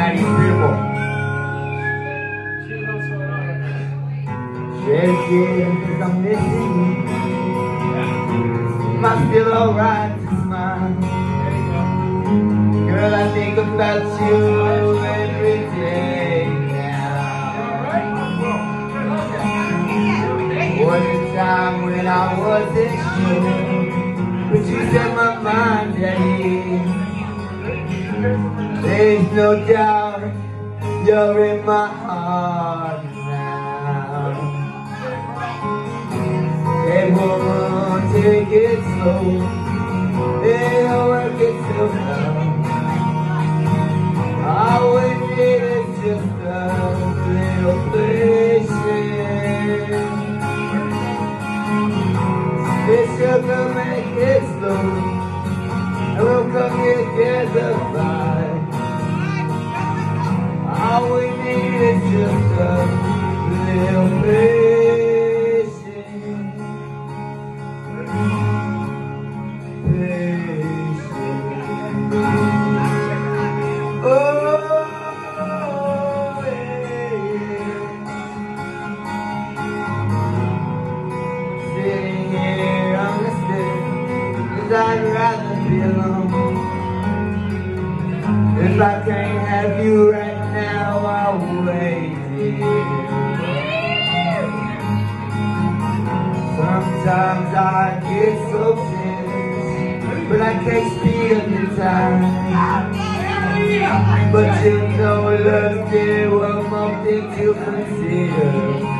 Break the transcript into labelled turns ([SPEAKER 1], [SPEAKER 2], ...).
[SPEAKER 1] tonight. He's beautiful. Shaking cause I'm missing you. I still alright to smile? Girl, I think about you every day now. Was a time when I wasn't sure, but you set my mind at ease. There's no doubt you're in my heart now. Hey woman, take it slow. Hey, work it so slow. All we need is just a little patience. This sugar make it slow. And we'll come together by. All we need is just a little patience. Patience. Oh, yeah. Sitting here on the stairs, I'd rather be alone. If I can't have you right Sometimes I get so tense, but I can't up the time. But you know love's still one more thing to consider.